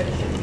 citizens.